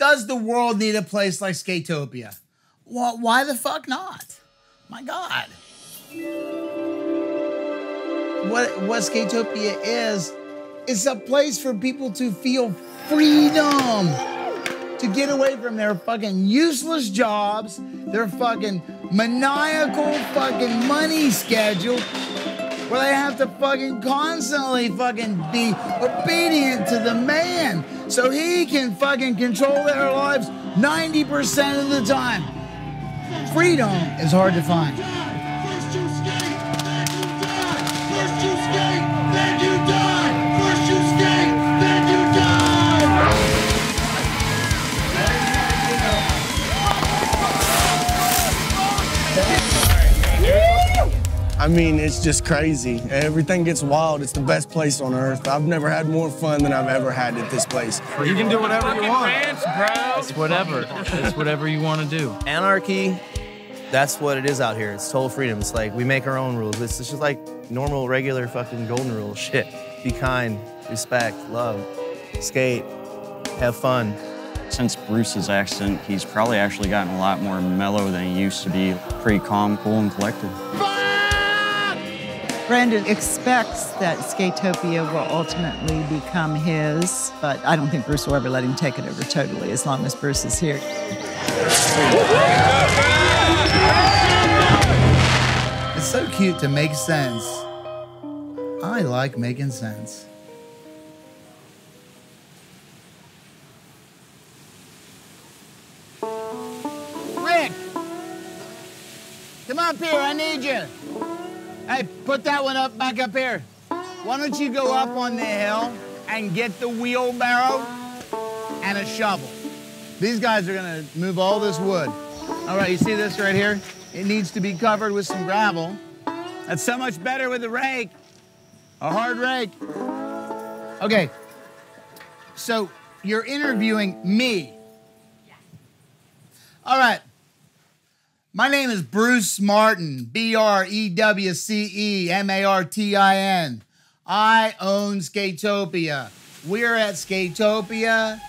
Does the world need a place like Skatopia? Why, why the fuck not? My God. What what Skatopia is, it's a place for people to feel freedom. To get away from their fucking useless jobs, their fucking maniacal fucking money schedule, where they have to fucking constantly fucking be obedient to the man so he can fucking control their lives 90% of the time. Freedom is hard to find. Mean, it's just crazy. Everything gets wild. It's the best place on earth. I've never had more fun than I've ever had at this place. You can do whatever you want. It's whatever. It's whatever you want to do. Anarchy, that's what it is out here. It's total freedom. It's like we make our own rules. It's just like normal, regular fucking golden rule shit. Be kind, respect, love, skate, have fun. Since Bruce's accident, he's probably actually gotten a lot more mellow than he used to be. Pretty calm, cool, and collected. Brandon expects that Skatopia will ultimately become his, but I don't think Bruce will ever let him take it over totally as long as Bruce is here. It's so cute to make sense. I like making sense. Rick! Come up here, I need you. Hey, put that one up back up here. Why don't you go up on the hill and get the wheelbarrow and a shovel? These guys are gonna move all this wood. All right, you see this right here? It needs to be covered with some gravel. That's so much better with a rake, a hard rake. Okay, so you're interviewing me. All right. My name is Bruce Martin, B R E W C E M A R T I N. I own Skatopia. We're at Skatopia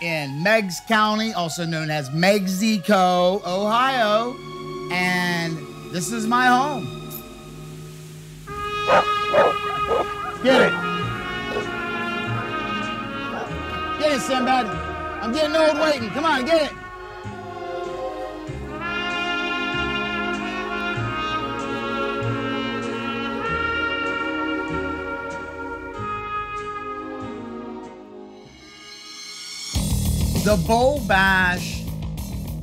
in Meigs County, also known as Mexico, Ohio, and this is my home. Get it. Get it, Sinbad. I'm getting old waiting. Come on, get it. The Bowl Bash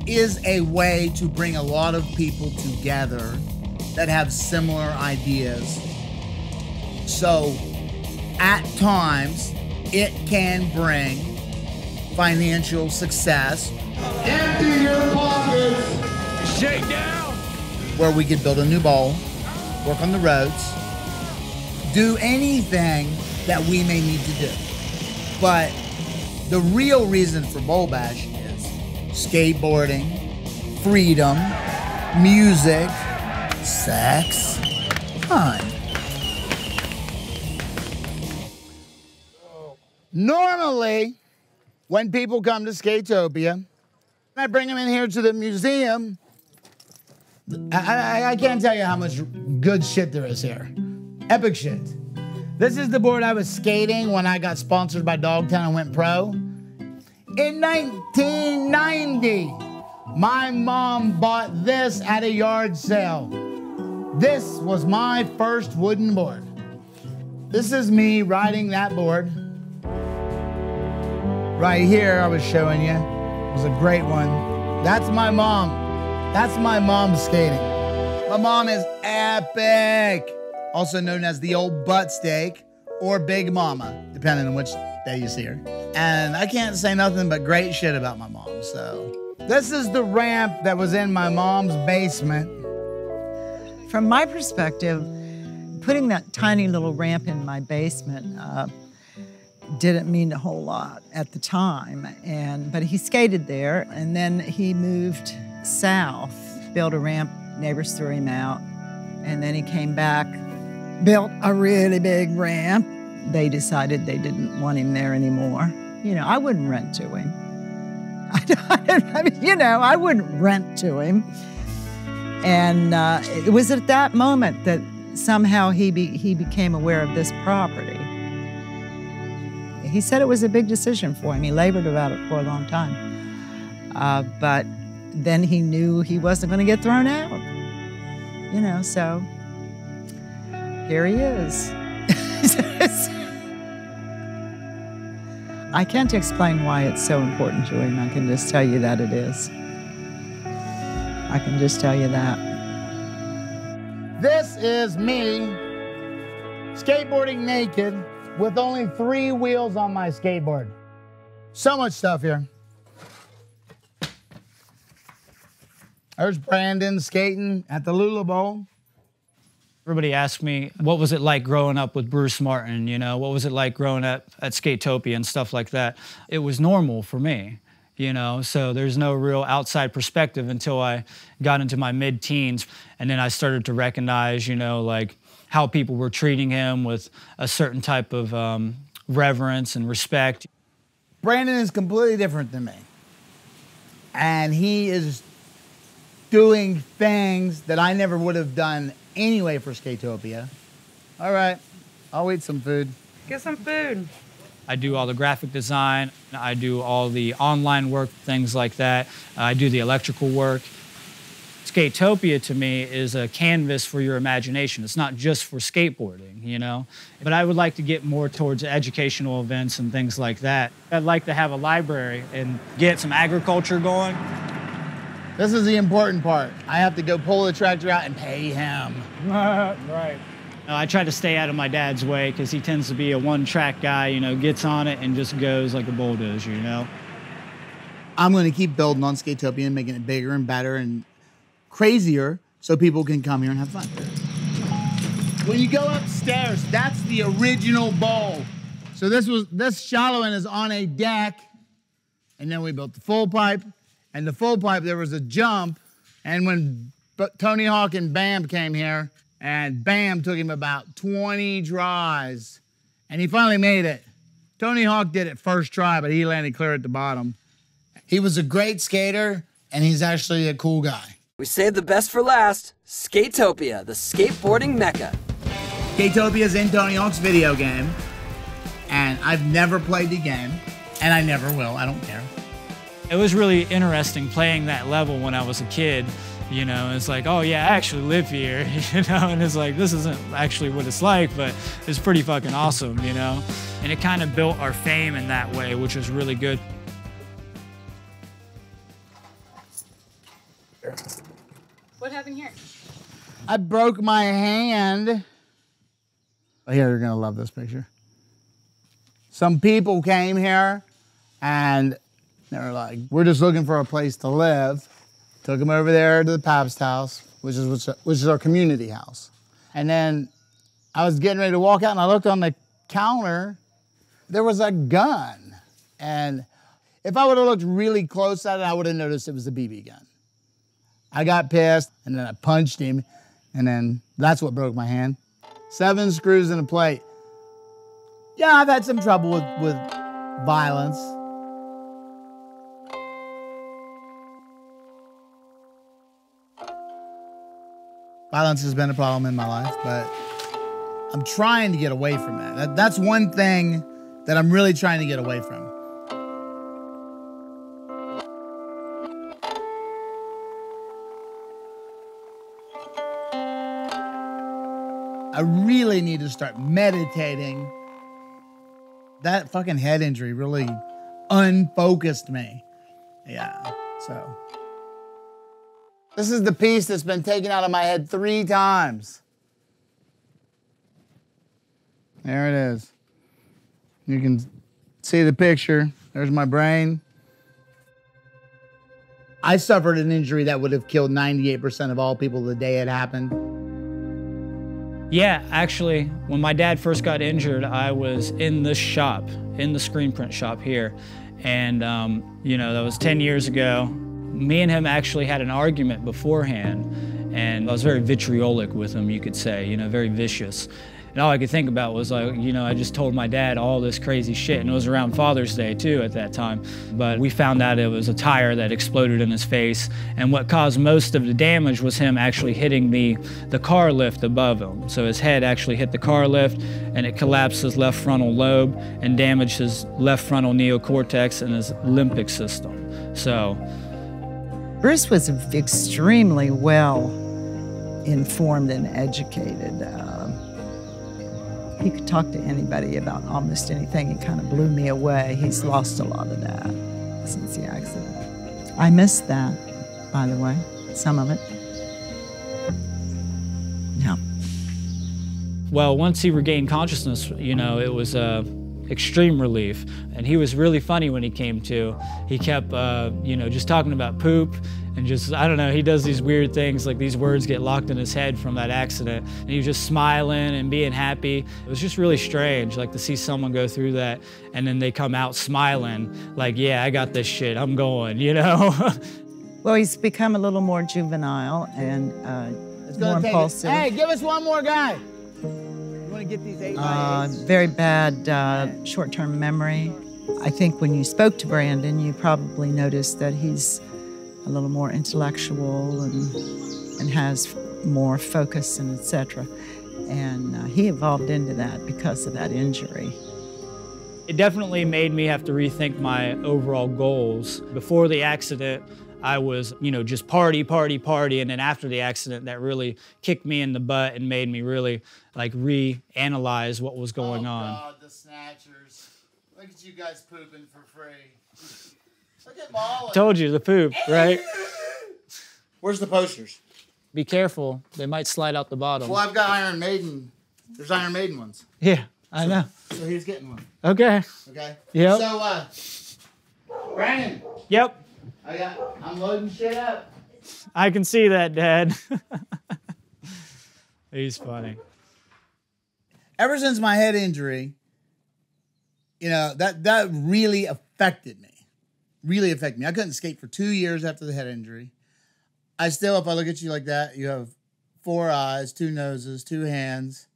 is a way to bring a lot of people together that have similar ideas. So, at times, it can bring financial success Empty your pockets. Shake down. where we could build a new bowl, work on the roads, do anything that we may need to do. But the real reason for Bowl Bash is skateboarding, freedom, music, sex, fun. Normally, when people come to Skatopia, I bring them in here to the museum. I, I, I can't tell you how much good shit there is here. Epic shit. This is the board I was skating when I got sponsored by Dogtown and went pro. In 1990, my mom bought this at a yard sale. This was my first wooden board. This is me riding that board. Right here, I was showing you. It was a great one. That's my mom. That's my mom skating. My mom is epic, also known as the old butt steak or Big Mama, depending on which day you see her. And I can't say nothing but great shit about my mom. So, this is the ramp that was in my mom's basement. From my perspective, putting that tiny little ramp in my basement uh, didn't mean a whole lot at the time. And but he skated there, and then he moved south, built a ramp. Neighbors threw him out, and then he came back, built a really big ramp. They decided they didn't want him there anymore. You know, I wouldn't rent to him. I I mean, you know, I wouldn't rent to him. And uh, it was at that moment that somehow he be, he became aware of this property. He said it was a big decision for him. He labored about it for a long time. Uh, but then he knew he wasn't going to get thrown out. You know, so here he is. I can't explain why it's so important to him. I can just tell you that it is. I can just tell you that. This is me skateboarding naked with only three wheels on my skateboard. So much stuff here. There's Brandon skating at the Lula Bowl. Everybody asked me, what was it like growing up with Bruce Martin? You know, what was it like growing up at Skatopia and stuff like that? It was normal for me, you know, so there's no real outside perspective until I got into my mid teens. And then I started to recognize, you know, like how people were treating him with a certain type of um, reverence and respect. Brandon is completely different than me. And he is doing things that I never would have done anyway for Skatopia. All right, I'll eat some food. Get some food. I do all the graphic design, I do all the online work, things like that. Uh, I do the electrical work. Skatopia to me is a canvas for your imagination. It's not just for skateboarding, you know? But I would like to get more towards educational events and things like that. I'd like to have a library and get some agriculture going. This is the important part. I have to go pull the tractor out and pay him. right. Oh, I try to stay out of my dad's way because he tends to be a one-track guy, you know, gets on it and just goes like a bulldozer, you know? I'm going to keep building on Skatopia and making it bigger and better and crazier so people can come here and have fun. When you go upstairs, that's the original bowl. So this was this shallow end is on a deck, and then we built the full pipe. And the full pipe, there was a jump, and when but Tony Hawk and Bam came here, and Bam took him about 20 tries, and he finally made it. Tony Hawk did it first try, but he landed clear at the bottom. He was a great skater, and he's actually a cool guy. We saved the best for last Skatopia, the skateboarding mecca. Skatopia is in Tony Hawk's video game, and I've never played the game, and I never will. I don't care. It was really interesting playing that level when I was a kid. You know, it's like, oh yeah, I actually live here, you know, and it's like, this isn't actually what it's like, but it's pretty fucking awesome, you know? And it kind of built our fame in that way, which was really good. What happened here? I broke my hand. Oh, here, you're gonna love this picture. Some people came here and they were like, we're just looking for a place to live. Took them over there to the Pabst house, which is which, which is our community house. And then I was getting ready to walk out and I looked on the counter, there was a gun. And if I would have looked really close at it, I would have noticed it was a BB gun. I got pissed and then I punched him, and then that's what broke my hand. Seven screws in a plate. Yeah, I've had some trouble with, with violence. Violence has been a problem in my life, but I'm trying to get away from that. that that's one thing that I'm really trying to get away from. I really need to start meditating. That fucking head injury really unfocused me. Yeah, so. This is the piece that's been taken out of my head three times. There it is. You can see the picture. There's my brain. I suffered an injury that would have killed 98% of all people the day it happened. Yeah, actually, when my dad first got injured, I was in this shop, in the screen print shop here. And, um, you know, that was 10 years ago. Me and him actually had an argument beforehand, and I was very vitriolic with him, you could say, you know, very vicious. And all I could think about was like, you know, I just told my dad all this crazy shit. And it was around Father's Day too at that time. But we found out it was a tire that exploded in his face. And what caused most of the damage was him actually hitting the, the car lift above him. So his head actually hit the car lift and it collapsed his left frontal lobe and damaged his left frontal neocortex and his limbic system. So Bruce was extremely well informed and educated. Um, he could talk to anybody about almost anything. It kind of blew me away. He's lost a lot of that since the accident. I missed that, by the way, some of it. Yeah. Well, once he regained consciousness, you know, it was uh, extreme relief. And he was really funny when he came to. He kept, uh, you know, just talking about poop and just, I don't know, he does these weird things, like these words get locked in his head from that accident. And he was just smiling and being happy. It was just really strange, like to see someone go through that and then they come out smiling, like, yeah, I got this shit, I'm going, you know? Well, he's become a little more juvenile and uh, It's more gonna take impulsive. Hey, give us one more guy. You want to get these eight Uh, very bad uh, short term memory. I think when you spoke to Brandon, you probably noticed that he's a little more intellectual and, and has more focus and etc. And uh, he evolved into that because of that injury. It definitely made me have to rethink my overall goals. Before the accident, I was, you know, just party, party, party. And then after the accident, that really kicked me in the butt and made me really like reanalyze what was going oh, on. God, the snatchers. Look at you guys pooping for free. Look at Molly. Told you the poop, right? Where's the posters? Be careful, they might slide out the bottom. Well, I've got Iron Maiden. There's Iron Maiden ones. Yeah, I know. So he's getting one. Okay. Okay. Yep. So, uh, Brandon, Yep, I got. I'm loading shit up. I can see that, Dad. He's funny. Ever since my head injury, you know that that really affected me. Really affected me. I couldn't skate for two years after the head injury. I still, if I look at you like that, you have four eyes, two noses, two hands,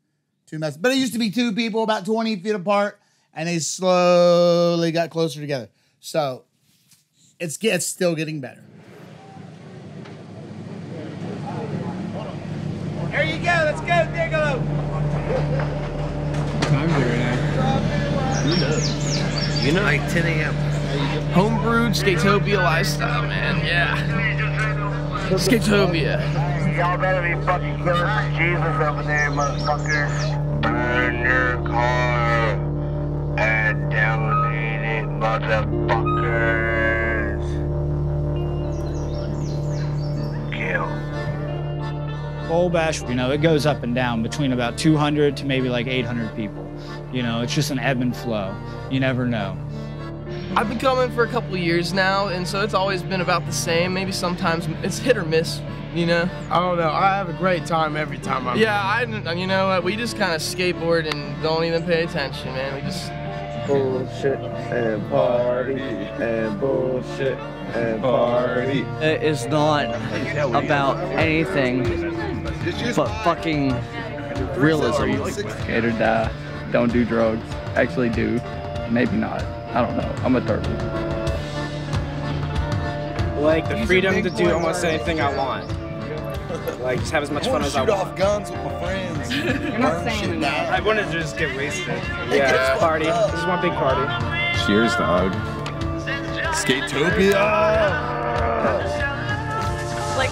two mouths. But it used to be two people about 20 feet apart, and they slowly got closer together. So it's it's still getting better. There you go. Let's go, Digolo. You know, like 10 a.m. Homebrewed Skatopia lifestyle, man. Yeah. Skatopia. Y'all better be fucking killing for Jesus over there, motherfuckers. Burn your car and donate it, motherfuckers. Bowl Bash, you know, it goes up and down between about 200 to maybe like 800 people. You know, it's just an ebb and flow. You never know. I've been coming for a couple of years now, and so it's always been about the same. Maybe sometimes it's hit or miss, you know? I don't know. I have a great time every time I'm Yeah, I, you know what? We just kind of skateboard and don't even pay attention, man. We just. Bullshit and party and bullshit and party. It is not about anything but fucking realism. Skate or die. Don't do drugs. Actually do. Maybe not. I don't know. I'm a turtle. Like the freedom to do almost anything I want. Like just have as much I fun as I want. shoot want. off guns with my friends. You're not saying that. I wanted to just get wasted. Yeah, us party. fucked up. This is one big party. Cheers, dog. Skatopia.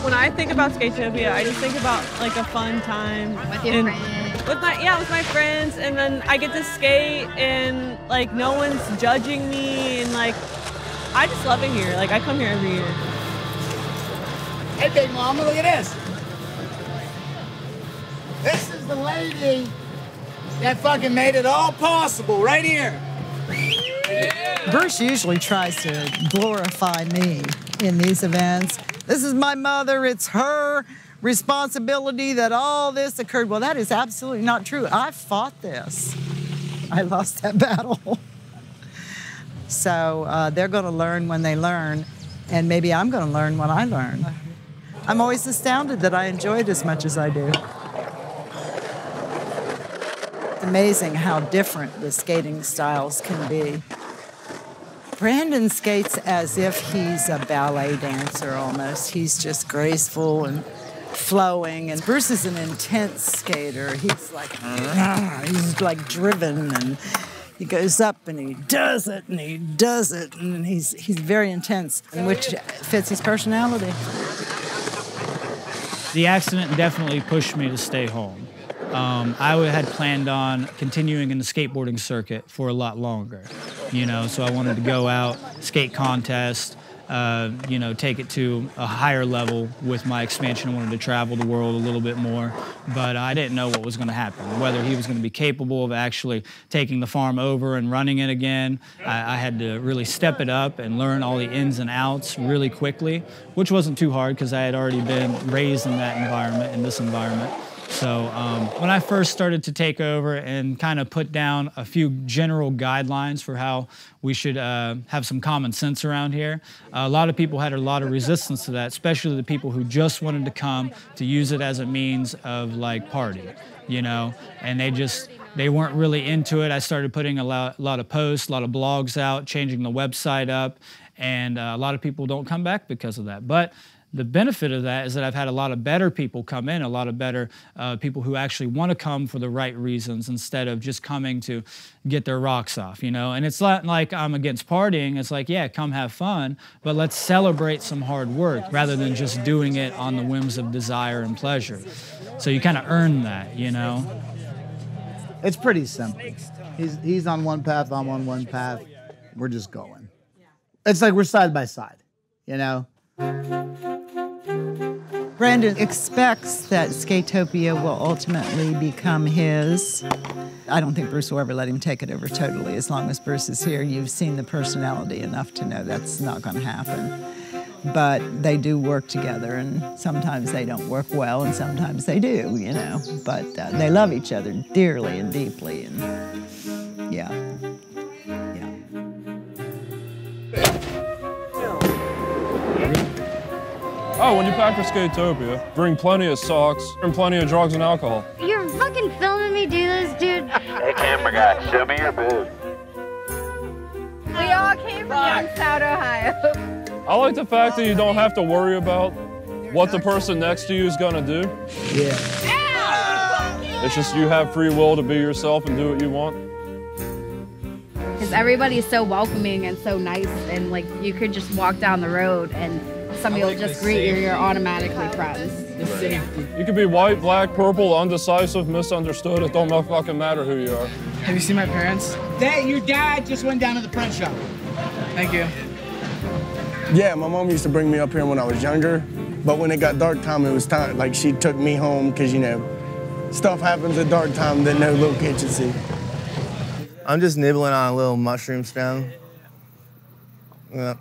Like when I think about Skatopia, I just think about like a fun time with your With my yeah, with my friends, and then I get to skate, and like no one's judging me, and like I just love it here. Like I come here every year. Hey, Big Mama, look at this. This is the lady that fucking made it all possible right here. Bruce usually tries to glorify me in these events. This is my mother, it's her responsibility that all this occurred. Well, that is absolutely not true. I fought this, I lost that battle. so uh, they're going to learn when they learn, and maybe I'm going to learn when I learn. I'm always astounded that I enjoy it as much as I do. It's amazing how different the skating styles can be. Brandon skates as if he's a ballet dancer almost. He's just graceful and flowing. And Bruce is an intense skater. He's like, he's like driven and he goes up and he does it and he does it and he's he's very intense, which fits his personality. The accident definitely pushed me to stay home. Um, I had planned on continuing in the skateboarding circuit for a lot longer, you know, so I wanted to go out, skate contest, uh, you know, take it to a higher level with my expansion. I wanted to travel the world a little bit more, but I didn't know what was going to happen, whether he was going to be capable of actually taking the farm over and running it again. I, I had to really step it up and learn all the ins and outs really quickly, which wasn't too hard because I had already been raised in that environment, in this environment. So um, when I first started to take over and kind of put down a few general guidelines for how we should uh, have some common sense around here, a lot of people had a lot of resistance to that, especially the people who just wanted to come to use it as a means of like party, you know, and they just they weren't really into it. I started putting a lot, lot of posts, a lot of blogs out, changing the website up, and uh, a lot of people don't come back because of that. But the benefit of that is that I've had a lot of better people come in, a lot of better uh, people who actually want to come for the right reasons instead of just coming to get their rocks off, you know? And it's not like I'm against partying. It's like, yeah, come have fun, but let's celebrate some hard work rather than just doing it on the whims of desire and pleasure. So you kind of earn that, you know? It's pretty simple. He's he's on one path, I'm on one path. We're just going. It's like we're side by side, you know? Brandon expects that Skatopia will ultimately become his. I don't think Bruce will ever let him take it over totally. As long as Bruce is here, you've seen the personality enough to know that's not going to happen. But they do work together, and sometimes they don't work well, and sometimes they do, you know. But uh, they love each other dearly and deeply, and yeah. Oh, when you pack for Skatopia, bring plenty of socks and plenty of drugs and alcohol. You're fucking filming me do this, dude. Hey, camera guy, show me your boots. We all came from Youngstown, Ohio. I like the fact that you don't have to worry about what the person next to you is gonna do. Yeah. It's just you have free will to be yourself and do what you want. Because everybody's so welcoming and so nice, and like you could just walk down the road and somebody will just greet you. You're automatically friends. You could be white, black, purple, undecisive, misunderstood. It don't fucking matter who you are. Have you seen my parents? Dad, your dad just went down to the print shop. Thank you. Yeah, my mom used to bring me up here when I was younger, but when it got dark time, it was time, like she took me home because, you know, stuff happens at dark time that no little kid should see. I'm just nibbling on a little mushroom stem. Yeah.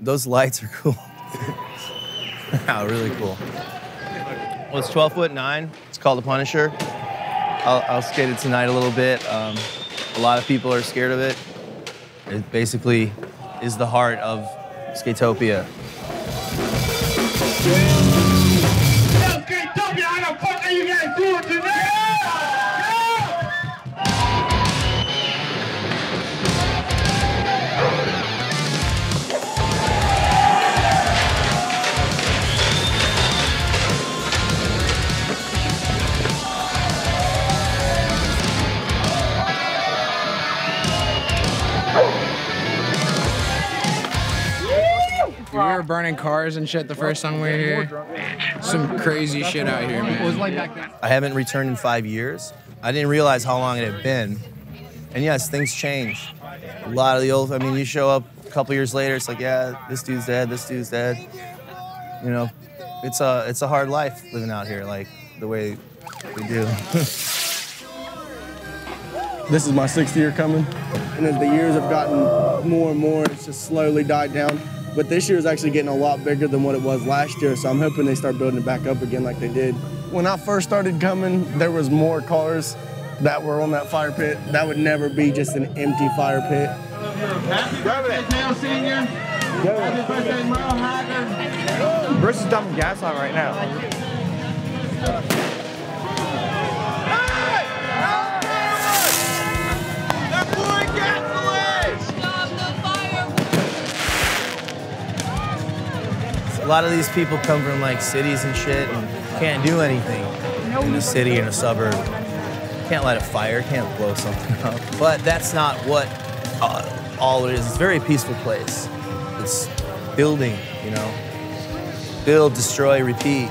Those lights are cool. wow, really cool. Well, it's 12 foot nine. It's called the Punisher. I'll, I'll skate it tonight a little bit. Um, a lot of people are scared of it. It basically is the heart of Skatopia. Burning cars and shit the first time we were here. Some crazy shit out here, man. I haven't returned in five years. I didn't realize how long it had been. And yes, things change. A lot of the old, I mean, you show up a couple years later, it's like, yeah, this dude's dead, this dude's dead. You know, it's a, it's a hard life living out here, like the way we do. This is my sixth year coming, and as the years have gotten more and more, it's just slowly died down. But this year is actually getting a lot bigger than what it was last year, so I'm hoping they start building it back up again like they did. When I first started coming, there was more cars that were on that fire pit. That would never be just an empty fire pit. Happy birthday, Neil Senior. Happy birthday, Merle Haggard. Bruce is dumping gas on right now. A lot of these people come from like cities and shit and can't do anything in a city in a suburb. Can't light a fire, can't blow something up. But that's not what uh, all it is. It's a very peaceful place. It's building, you know. Build, destroy, repeat.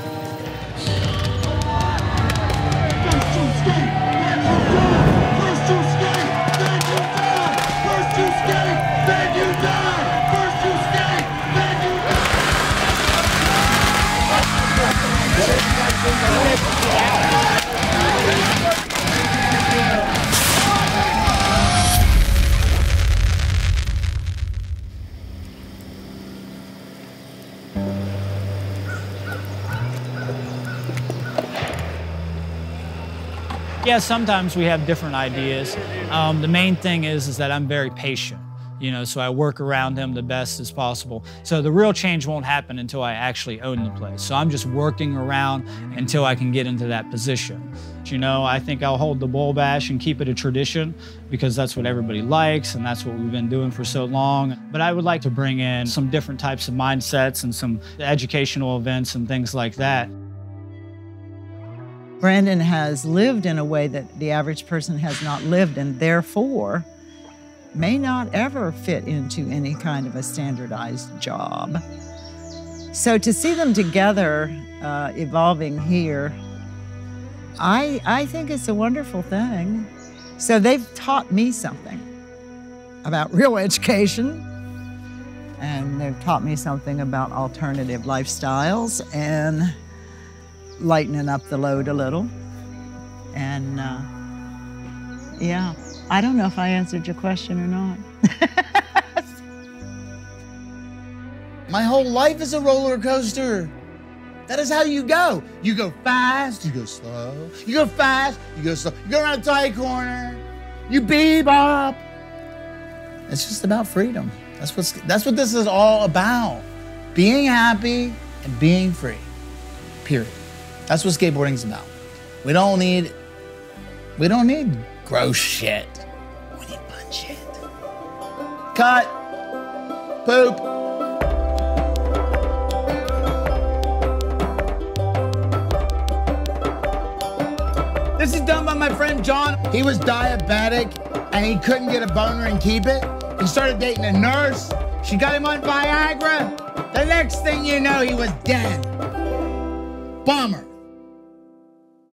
Yeah, sometimes we have different ideas. Um, the main thing is is that I'm very patient, you know, so I work around him the best as possible. So the real change won't happen until I actually own the place. So I'm just working around until I can get into that position. You know, I think I'll hold the Bowl Bash and keep it a tradition because that's what everybody likes and that's what we've been doing for so long. But I would like to bring in some different types of mindsets and some educational events and things like that. Brandon has lived in a way that the average person has not lived and therefore may not ever fit into any kind of a standardized job. So to see them together uh, evolving here, I, I think it's a wonderful thing. So they've taught me something about real education, and they've taught me something about alternative lifestyles and lightening up the load a little. And uh, yeah, I don't know if I answered your question or not. My whole life is a roller coaster. That is how you go. You go fast, you go slow. You go fast, you go slow. You go around a tight corner. You bebop. It's just about freedom. That's what's that's what this is all about. Being happy and being free. Period. That's what skateboarding's about. We don't need we don't need gross shit. We need fun shit. Cut. Poop. This is done by my friend John. He was diabetic and he couldn't get a boner and keep it. He started dating a nurse. She got him on Viagra. The next thing you know, he was dead. Bummer.